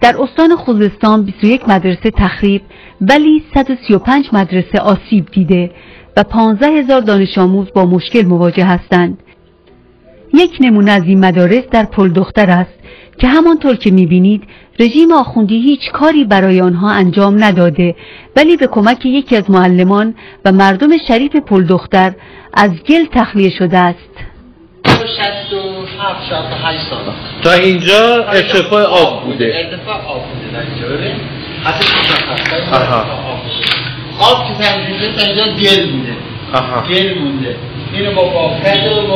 در استان خوزستان 21 مدرسه تخریب ولی 135 مدرسه آسیب دیده و 15 هزار دانش آموز با مشکل مواجه هستند. یک نمونه از این مدارس در پل دختر است که همانطور که می‌بینید رژیم آخوندی هیچ کاری برای آنها انجام نداده ولی به کمک یکی از معلمان و مردم شریف پل دختر از گل تخلیه شده است. 67 68 سال. تا اینجا ارتفاع آب بوده. ارتفاع آب بوده در اینجا ببین حتی آب بوده. آب که گل بوده. آها. گل مونده اینو با بافت و